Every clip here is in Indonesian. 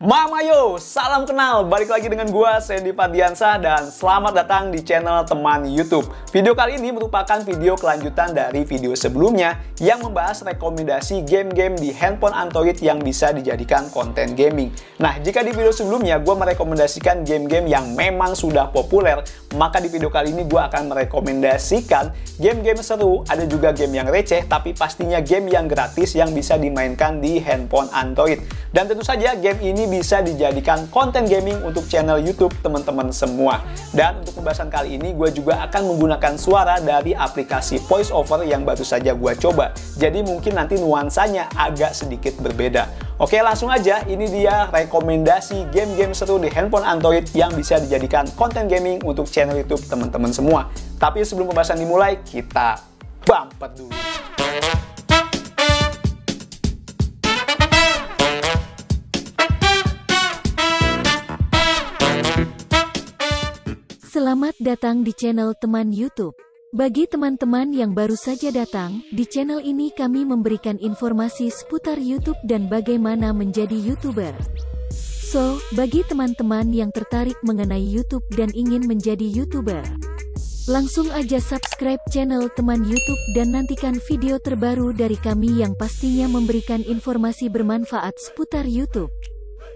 Mama yo, salam kenal. Balik lagi dengan gua Sandy Padiansa dan selamat datang di channel teman YouTube. Video kali ini merupakan video kelanjutan dari video sebelumnya yang membahas rekomendasi game-game di handphone Android yang bisa dijadikan konten gaming. Nah, jika di video sebelumnya gua merekomendasikan game-game yang memang sudah populer, maka di video kali ini gua akan merekomendasikan game-game seru, ada juga game yang receh, tapi pastinya game yang gratis yang bisa dimainkan di handphone Android. Dan tentu saja game ini bisa dijadikan konten gaming untuk channel YouTube teman-teman semua. Dan untuk pembahasan kali ini, gue juga akan menggunakan suara dari aplikasi VoiceOver yang baru saja gue coba. Jadi mungkin nanti nuansanya agak sedikit berbeda. Oke, langsung aja. Ini dia rekomendasi game-game seru di handphone Android yang bisa dijadikan konten gaming untuk channel YouTube teman-teman semua. Tapi sebelum pembahasan dimulai, kita bumper dulu. Datang di channel teman YouTube. Bagi teman-teman yang baru saja datang, di channel ini kami memberikan informasi seputar YouTube dan bagaimana menjadi YouTuber. So, bagi teman-teman yang tertarik mengenai YouTube dan ingin menjadi YouTuber, langsung aja subscribe channel teman YouTube dan nantikan video terbaru dari kami yang pastinya memberikan informasi bermanfaat seputar YouTube.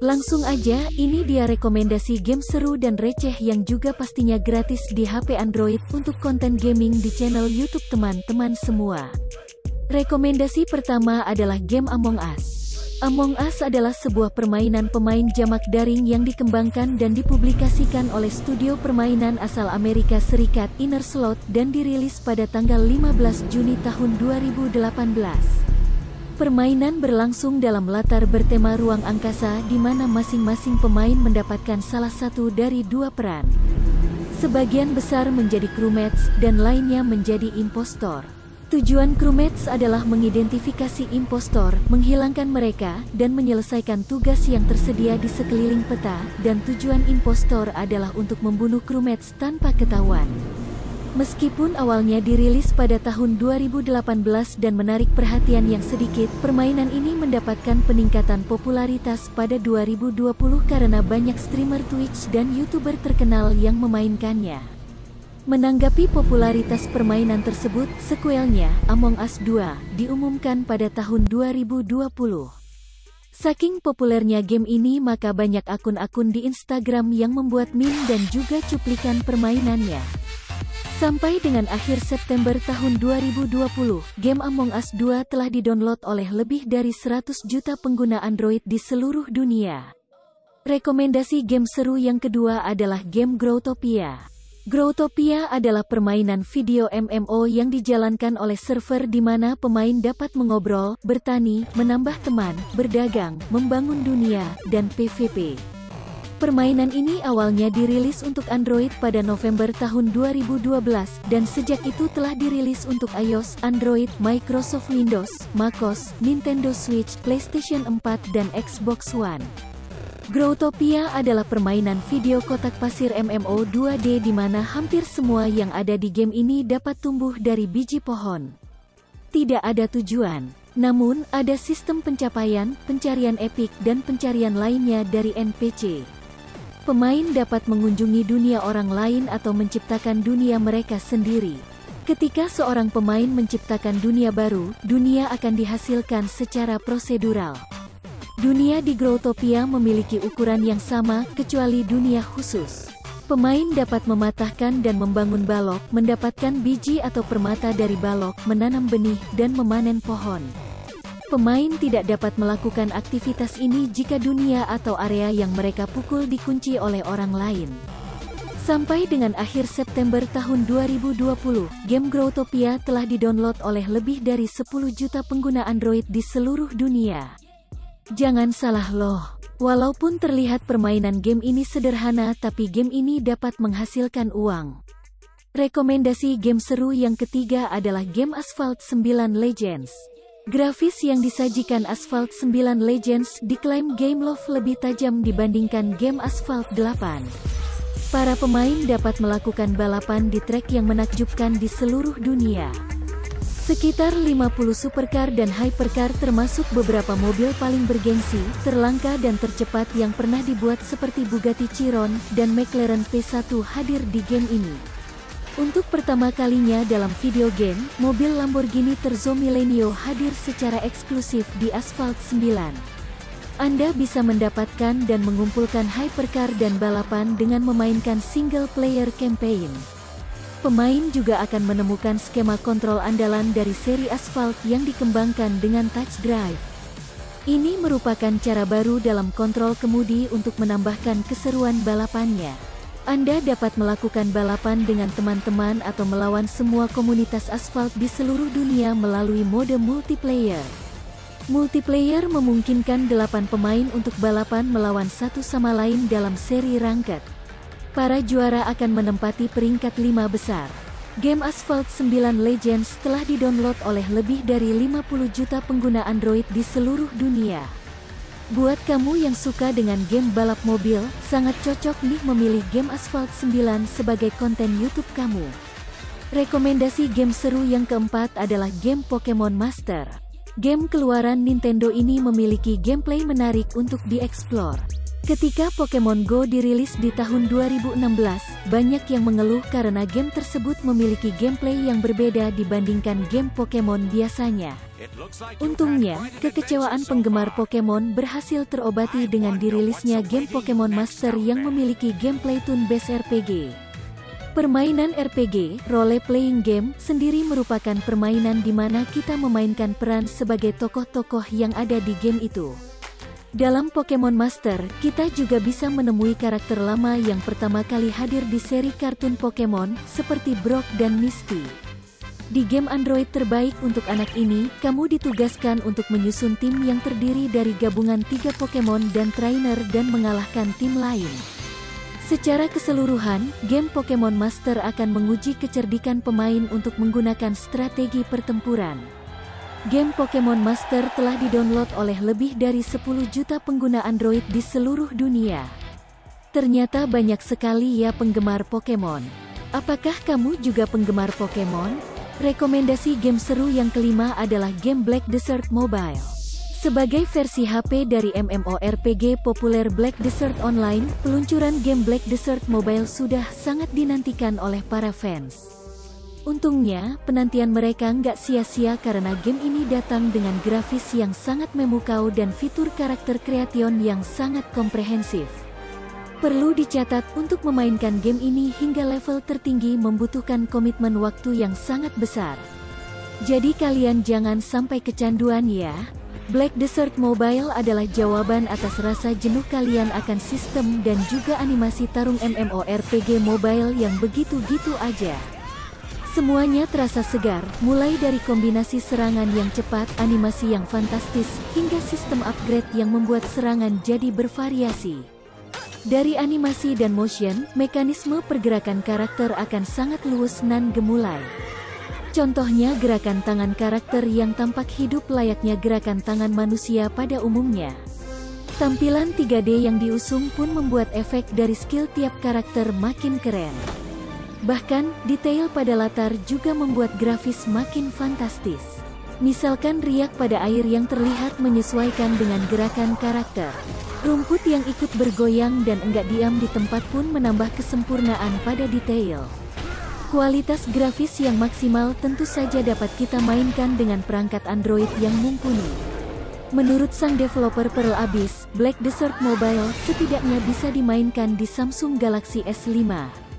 Langsung aja, ini dia rekomendasi game seru dan receh yang juga pastinya gratis di HP Android untuk konten gaming di channel YouTube teman-teman semua. Rekomendasi pertama adalah game Among Us. Among Us adalah sebuah permainan pemain jamak daring yang dikembangkan dan dipublikasikan oleh studio permainan asal Amerika Serikat Inner Slot dan dirilis pada tanggal 15 Juni tahun 2018. Permainan berlangsung dalam latar bertema ruang angkasa di mana masing-masing pemain mendapatkan salah satu dari dua peran. Sebagian besar menjadi crewmates dan lainnya menjadi impostor. Tujuan crewmates adalah mengidentifikasi impostor, menghilangkan mereka, dan menyelesaikan tugas yang tersedia di sekeliling peta, dan tujuan impostor adalah untuk membunuh crewmates tanpa ketahuan. Meskipun awalnya dirilis pada tahun 2018 dan menarik perhatian yang sedikit, permainan ini mendapatkan peningkatan popularitas pada 2020 karena banyak streamer Twitch dan YouTuber terkenal yang memainkannya. Menanggapi popularitas permainan tersebut, sequelnya, Among Us 2, diumumkan pada tahun 2020. Saking populernya game ini maka banyak akun-akun di Instagram yang membuat meme dan juga cuplikan permainannya. Sampai dengan akhir September tahun 2020, game Among Us 2 telah didownload oleh lebih dari 100 juta pengguna Android di seluruh dunia. Rekomendasi game seru yang kedua adalah game Growtopia. Growtopia adalah permainan video MMO yang dijalankan oleh server di mana pemain dapat mengobrol, bertani, menambah teman, berdagang, membangun dunia, dan PvP. Permainan ini awalnya dirilis untuk Android pada November tahun 2012, dan sejak itu telah dirilis untuk iOS, Android, Microsoft Windows, MacOS, Nintendo Switch, PlayStation 4 dan Xbox One. Growtopia adalah permainan video kotak pasir MMO 2D di mana hampir semua yang ada di game ini dapat tumbuh dari biji pohon. Tidak ada tujuan, namun ada sistem pencapaian, pencarian epic dan pencarian lainnya dari NPC. Pemain dapat mengunjungi dunia orang lain atau menciptakan dunia mereka sendiri. Ketika seorang pemain menciptakan dunia baru, dunia akan dihasilkan secara prosedural. Dunia di Growtopia memiliki ukuran yang sama, kecuali dunia khusus. Pemain dapat mematahkan dan membangun balok, mendapatkan biji atau permata dari balok, menanam benih, dan memanen pohon. Pemain tidak dapat melakukan aktivitas ini jika dunia atau area yang mereka pukul dikunci oleh orang lain. Sampai dengan akhir September tahun 2020, game Growtopia telah didownload oleh lebih dari 10 juta pengguna Android di seluruh dunia. Jangan salah loh, walaupun terlihat permainan game ini sederhana tapi game ini dapat menghasilkan uang. Rekomendasi game seru yang ketiga adalah game Asphalt 9 Legends. Grafis yang disajikan Asphalt 9 Legends diklaim Game Love lebih tajam dibandingkan game Asphalt 8. Para pemain dapat melakukan balapan di trek yang menakjubkan di seluruh dunia. Sekitar 50 supercar dan hypercar termasuk beberapa mobil paling bergengsi, terlangka dan tercepat yang pernah dibuat seperti Bugatti Chiron dan McLaren P1 hadir di game ini. Untuk pertama kalinya dalam video game, mobil Lamborghini Terzo Millennio hadir secara eksklusif di Asphalt 9. Anda bisa mendapatkan dan mengumpulkan hypercar dan balapan dengan memainkan single player campaign. Pemain juga akan menemukan skema kontrol andalan dari seri aspal yang dikembangkan dengan touch drive. Ini merupakan cara baru dalam kontrol kemudi untuk menambahkan keseruan balapannya. Anda dapat melakukan balapan dengan teman-teman atau melawan semua komunitas aspal di seluruh dunia melalui mode multiplayer. Multiplayer memungkinkan 8 pemain untuk balapan melawan satu sama lain dalam seri ranked. Para juara akan menempati peringkat lima besar. Game Asphalt 9 Legends telah didownload oleh lebih dari 50 juta pengguna Android di seluruh dunia. Buat kamu yang suka dengan game balap mobil, sangat cocok nih memilih game Asphalt 9 sebagai konten YouTube kamu. Rekomendasi game seru yang keempat adalah game Pokemon Master. Game keluaran Nintendo ini memiliki gameplay menarik untuk dieksplor. Ketika Pokemon Go dirilis di tahun 2016, banyak yang mengeluh karena game tersebut memiliki gameplay yang berbeda dibandingkan game Pokemon biasanya. Untungnya, kekecewaan penggemar Pokemon berhasil terobati dengan dirilisnya game Pokemon Master yang memiliki gameplay turn-based RPG. Permainan RPG, role-playing game, sendiri merupakan permainan di mana kita memainkan peran sebagai tokoh-tokoh yang ada di game itu. Dalam Pokemon Master, kita juga bisa menemui karakter lama yang pertama kali hadir di seri kartun Pokemon, seperti Brock dan Misty. Di game Android terbaik untuk anak ini, kamu ditugaskan untuk menyusun tim yang terdiri dari gabungan tiga Pokemon dan trainer dan mengalahkan tim lain. Secara keseluruhan, game Pokemon Master akan menguji kecerdikan pemain untuk menggunakan strategi pertempuran. Game Pokemon Master telah didownload oleh lebih dari 10 juta pengguna Android di seluruh dunia. Ternyata banyak sekali ya penggemar Pokemon. Apakah kamu juga penggemar Pokemon? Rekomendasi game seru yang kelima adalah game Black Desert Mobile. Sebagai versi HP dari MMORPG populer Black Desert Online, peluncuran game Black Desert Mobile sudah sangat dinantikan oleh para fans. Untungnya, penantian mereka nggak sia-sia karena game ini datang dengan grafis yang sangat memukau dan fitur karakter kreation yang sangat komprehensif. Perlu dicatat, untuk memainkan game ini hingga level tertinggi membutuhkan komitmen waktu yang sangat besar. Jadi kalian jangan sampai kecanduan ya. Black Desert Mobile adalah jawaban atas rasa jenuh kalian akan sistem dan juga animasi tarung MMORPG mobile yang begitu-gitu aja. Semuanya terasa segar, mulai dari kombinasi serangan yang cepat, animasi yang fantastis, hingga sistem upgrade yang membuat serangan jadi bervariasi. Dari animasi dan motion, mekanisme pergerakan karakter akan sangat luwes nan gemulai. Contohnya gerakan tangan karakter yang tampak hidup layaknya gerakan tangan manusia pada umumnya. Tampilan 3D yang diusung pun membuat efek dari skill tiap karakter makin keren. Bahkan, detail pada latar juga membuat grafis makin fantastis. Misalkan riak pada air yang terlihat menyesuaikan dengan gerakan karakter. Rumput yang ikut bergoyang dan enggak diam di tempat pun menambah kesempurnaan pada detail. Kualitas grafis yang maksimal tentu saja dapat kita mainkan dengan perangkat Android yang mumpuni. Menurut sang developer Pearl Abyss, Black Desert Mobile setidaknya bisa dimainkan di Samsung Galaxy S5.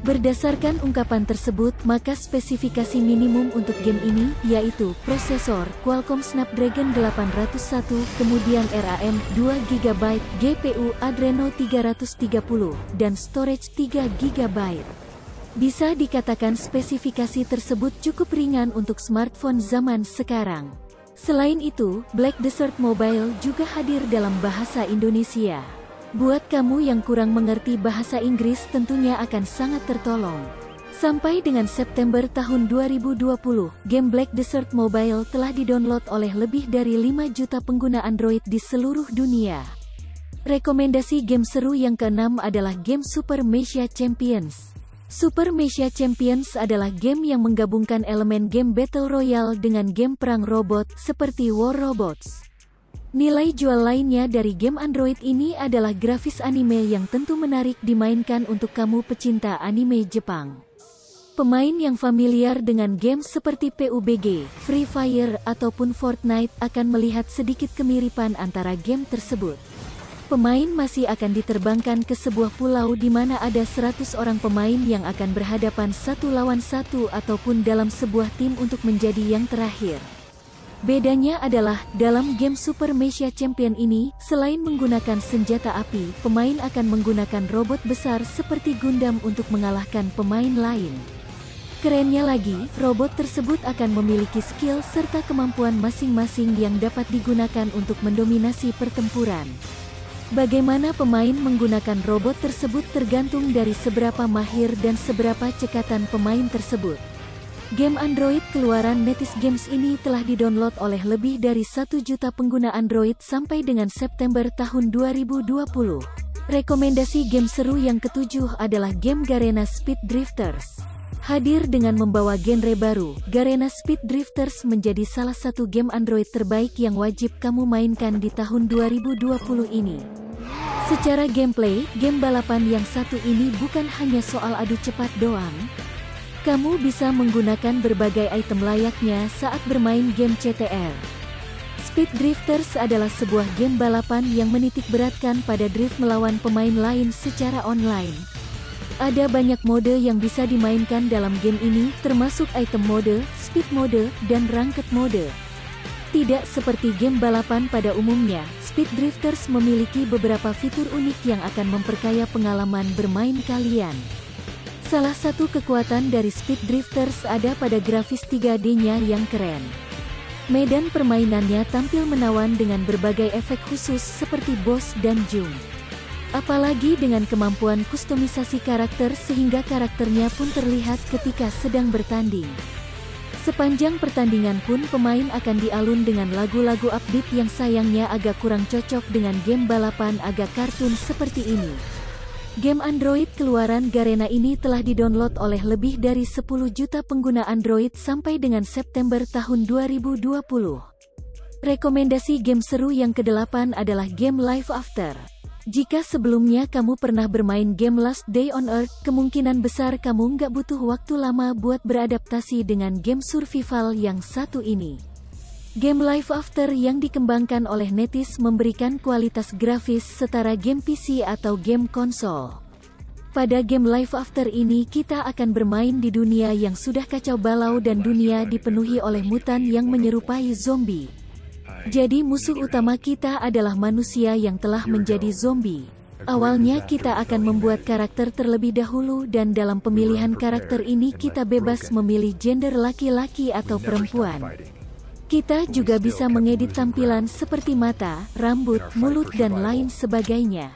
Berdasarkan ungkapan tersebut, maka spesifikasi minimum untuk game ini, yaitu prosesor Qualcomm Snapdragon 801, kemudian RAM 2GB, GPU Adreno 330, dan storage 3GB. Bisa dikatakan spesifikasi tersebut cukup ringan untuk smartphone zaman sekarang. Selain itu, Black Desert Mobile juga hadir dalam bahasa Indonesia. Buat kamu yang kurang mengerti bahasa Inggris tentunya akan sangat tertolong. Sampai dengan September tahun 2020, game Black Desert Mobile telah didownload oleh lebih dari 5 juta pengguna Android di seluruh dunia. Rekomendasi game seru yang keenam adalah game Super Mesia Champions. Super Mesia Champions adalah game yang menggabungkan elemen game Battle Royale dengan game perang robot seperti War Robots. Nilai jual lainnya dari game Android ini adalah grafis anime yang tentu menarik dimainkan untuk kamu pecinta anime Jepang. Pemain yang familiar dengan game seperti PUBG, Free Fire, ataupun Fortnite akan melihat sedikit kemiripan antara game tersebut. Pemain masih akan diterbangkan ke sebuah pulau di mana ada 100 orang pemain yang akan berhadapan satu lawan satu ataupun dalam sebuah tim untuk menjadi yang terakhir. Bedanya adalah, dalam game Super Mesia Champion ini, selain menggunakan senjata api, pemain akan menggunakan robot besar seperti Gundam untuk mengalahkan pemain lain. Kerennya lagi, robot tersebut akan memiliki skill serta kemampuan masing-masing yang dapat digunakan untuk mendominasi pertempuran. Bagaimana pemain menggunakan robot tersebut tergantung dari seberapa mahir dan seberapa cekatan pemain tersebut. Game Android keluaran Netis Games ini telah didownload oleh lebih dari 1 juta pengguna Android sampai dengan September tahun 2020. Rekomendasi game seru yang ketujuh adalah game Garena Speed Drifters. Hadir dengan membawa genre baru, Garena Speed Drifters menjadi salah satu game Android terbaik yang wajib kamu mainkan di tahun 2020 ini. Secara gameplay, game balapan yang satu ini bukan hanya soal adu cepat doang. Kamu bisa menggunakan berbagai item layaknya saat bermain game CTR. Speed Drifters adalah sebuah game balapan yang menitik beratkan pada drift melawan pemain lain secara online. Ada banyak mode yang bisa dimainkan dalam game ini, termasuk item mode, speed mode, dan ranked mode. Tidak seperti game balapan pada umumnya, Speed Drifters memiliki beberapa fitur unik yang akan memperkaya pengalaman bermain kalian. Salah satu kekuatan dari Speed Drifters ada pada grafis 3D-nya yang keren. Medan permainannya tampil menawan dengan berbagai efek khusus seperti boss dan zoom. Apalagi dengan kemampuan kustomisasi karakter sehingga karakternya pun terlihat ketika sedang bertanding. Sepanjang pertandingan pun pemain akan dialun dengan lagu-lagu upbeat yang sayangnya agak kurang cocok dengan game balapan agak kartun seperti ini. Game Android keluaran Garena ini telah didownload oleh lebih dari 10 juta pengguna Android sampai dengan September tahun 2020. Rekomendasi game seru yang kedelapan adalah game Life After. Jika sebelumnya kamu pernah bermain game Last Day on Earth, kemungkinan besar kamu nggak butuh waktu lama buat beradaptasi dengan game survival yang satu ini. Game Life After yang dikembangkan oleh Netis memberikan kualitas grafis setara game PC atau game konsol. Pada game Life After ini kita akan bermain di dunia yang sudah kacau balau dan dunia dipenuhi oleh mutan yang menyerupai zombie. Jadi musuh utama kita adalah manusia yang telah menjadi zombie. Awalnya kita akan membuat karakter terlebih dahulu dan dalam pemilihan karakter ini kita bebas memilih gender laki-laki atau perempuan. Kita juga bisa mengedit tampilan seperti mata, rambut, mulut dan lain sebagainya.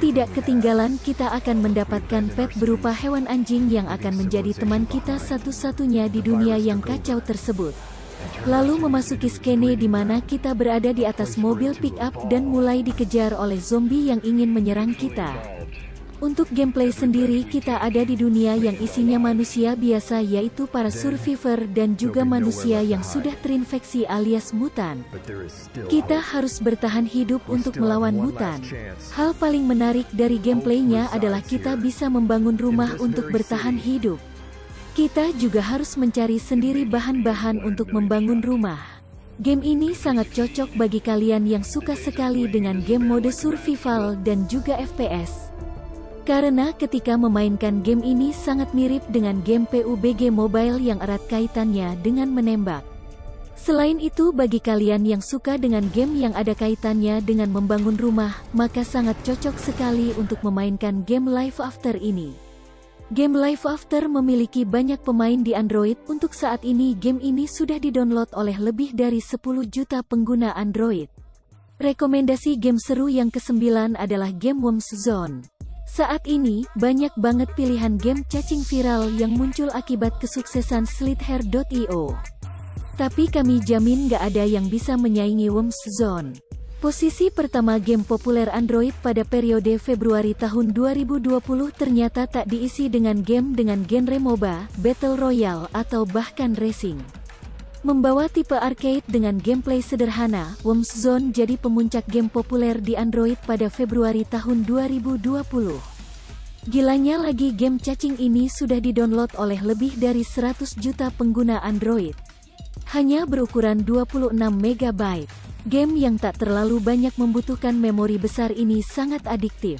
Tidak ketinggalan kita akan mendapatkan pet berupa hewan anjing yang akan menjadi teman kita satu-satunya di dunia yang kacau tersebut. Lalu memasuki skene di mana kita berada di atas mobil pick-up dan mulai dikejar oleh zombie yang ingin menyerang kita. Untuk gameplay sendiri kita ada di dunia yang isinya manusia biasa yaitu para survivor dan juga manusia yang sudah terinfeksi alias mutan. Kita harus bertahan hidup untuk melawan mutan. Hal paling menarik dari gameplaynya adalah kita bisa membangun rumah untuk bertahan hidup. Kita juga harus mencari sendiri bahan-bahan untuk membangun rumah. Game ini sangat cocok bagi kalian yang suka sekali dengan game mode survival dan juga FPS. Karena ketika memainkan game ini sangat mirip dengan game PUBG Mobile yang erat kaitannya dengan menembak. Selain itu bagi kalian yang suka dengan game yang ada kaitannya dengan membangun rumah, maka sangat cocok sekali untuk memainkan game Life After ini. Game Life After memiliki banyak pemain di Android. Untuk saat ini game ini sudah didownload oleh lebih dari 10 juta pengguna Android. Rekomendasi game seru yang kesembilan adalah game Worms Zone. Saat ini, banyak banget pilihan game cacing viral yang muncul akibat kesuksesan Slither.io. Tapi kami jamin gak ada yang bisa menyaingi Worms Zone. Posisi pertama game populer Android pada periode Februari tahun 2020 ternyata tak diisi dengan game dengan genre MOBA, Battle Royale atau bahkan racing. Membawa tipe arcade dengan gameplay sederhana, Worms Zone jadi pemuncak game populer di Android pada Februari tahun 2020. Gilanya lagi game cacing ini sudah didownload oleh lebih dari 100 juta pengguna Android. Hanya berukuran 26 MB. Game yang tak terlalu banyak membutuhkan memori besar ini sangat adiktif.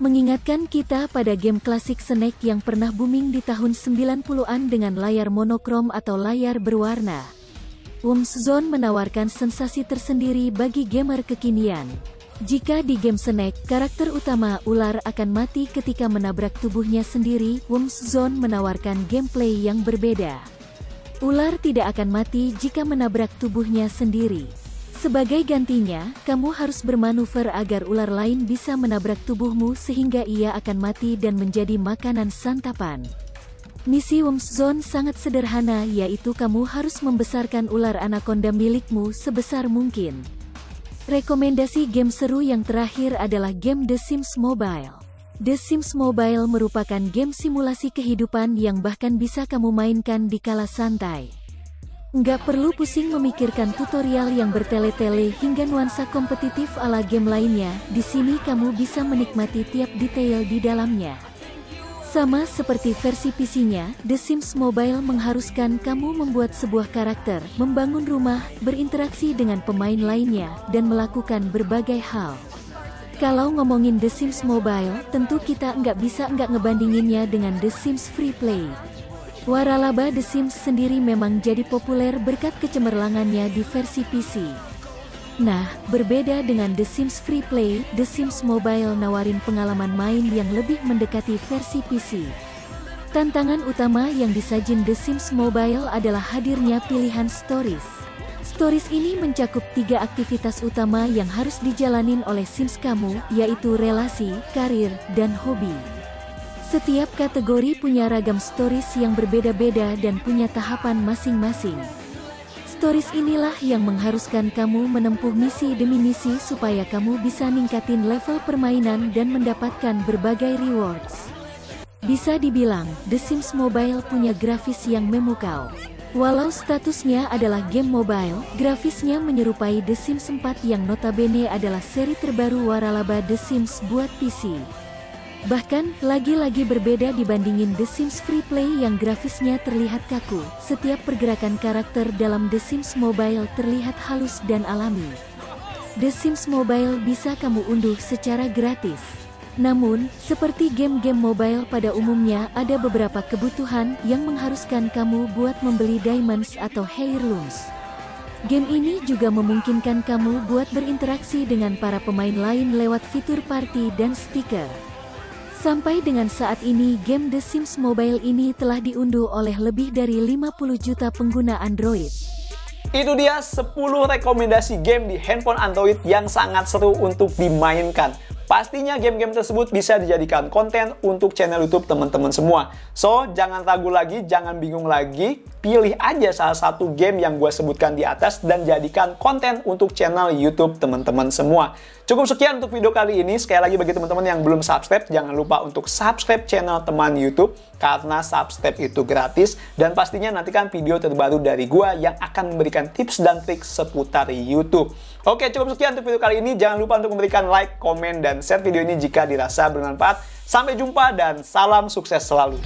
Mengingatkan kita pada game klasik Snake yang pernah booming di tahun 90-an dengan layar monokrom atau layar berwarna. Zone menawarkan sensasi tersendiri bagi gamer kekinian. Jika di game Snake, karakter utama ular akan mati ketika menabrak tubuhnya sendiri, Worms Zone menawarkan gameplay yang berbeda. Ular tidak akan mati jika menabrak tubuhnya sendiri. Sebagai gantinya, kamu harus bermanuver agar ular lain bisa menabrak tubuhmu sehingga ia akan mati dan menjadi makanan santapan. Misi Worms Zone sangat sederhana yaitu kamu harus membesarkan ular anaconda milikmu sebesar mungkin. Rekomendasi game seru yang terakhir adalah game The Sims Mobile. The Sims Mobile merupakan game simulasi kehidupan yang bahkan bisa kamu mainkan di kala santai. Nggak perlu pusing memikirkan tutorial yang bertele-tele hingga nuansa kompetitif ala game lainnya, di sini kamu bisa menikmati tiap detail di dalamnya. Sama seperti versi PC-nya, The Sims Mobile mengharuskan kamu membuat sebuah karakter, membangun rumah, berinteraksi dengan pemain lainnya, dan melakukan berbagai hal. Kalau ngomongin The Sims Mobile, tentu kita nggak bisa nggak ngebandinginnya dengan The Sims Free Play. Waralaba The Sims sendiri memang jadi populer berkat kecemerlangannya di versi PC. Nah, berbeda dengan The Sims Free Play, The Sims Mobile nawarin pengalaman main yang lebih mendekati versi PC. Tantangan utama yang disajin The Sims Mobile adalah hadirnya pilihan stories. Stories ini mencakup tiga aktivitas utama yang harus dijalanin oleh Sims kamu, yaitu relasi, karir, dan hobi. Setiap kategori punya ragam stories yang berbeda-beda dan punya tahapan masing-masing. Stories inilah yang mengharuskan kamu menempuh misi demi misi supaya kamu bisa ningkatin level permainan dan mendapatkan berbagai rewards. Bisa dibilang, The Sims Mobile punya grafis yang memukau. Walau statusnya adalah game mobile, grafisnya menyerupai The Sims 4 yang notabene adalah seri terbaru waralaba The Sims buat PC. Bahkan, lagi-lagi berbeda dibandingin The Sims Free Play yang grafisnya terlihat kaku. Setiap pergerakan karakter dalam The Sims Mobile terlihat halus dan alami. The Sims Mobile bisa kamu unduh secara gratis. Namun, seperti game-game mobile pada umumnya ada beberapa kebutuhan yang mengharuskan kamu buat membeli diamonds atau heirlooms. Game ini juga memungkinkan kamu buat berinteraksi dengan para pemain lain lewat fitur party dan stiker. Sampai dengan saat ini game The Sims Mobile ini telah diunduh oleh lebih dari 50 juta pengguna Android. Itu dia 10 rekomendasi game di handphone Android yang sangat seru untuk dimainkan. Pastinya game-game tersebut bisa dijadikan konten untuk channel YouTube teman-teman semua. So, jangan ragu lagi, jangan bingung lagi, pilih aja salah satu game yang gue sebutkan di atas dan jadikan konten untuk channel YouTube teman-teman semua. Cukup sekian untuk video kali ini. Sekali lagi bagi teman-teman yang belum subscribe, jangan lupa untuk subscribe channel teman YouTube karena subscribe itu gratis dan pastinya nantikan video terbaru dari gue yang akan memberikan tips dan trik seputar YouTube. Oke, cukup sekian untuk video kali ini. Jangan lupa untuk memberikan like, komen, dan share video ini jika dirasa bermanfaat. Sampai jumpa dan salam sukses selalu.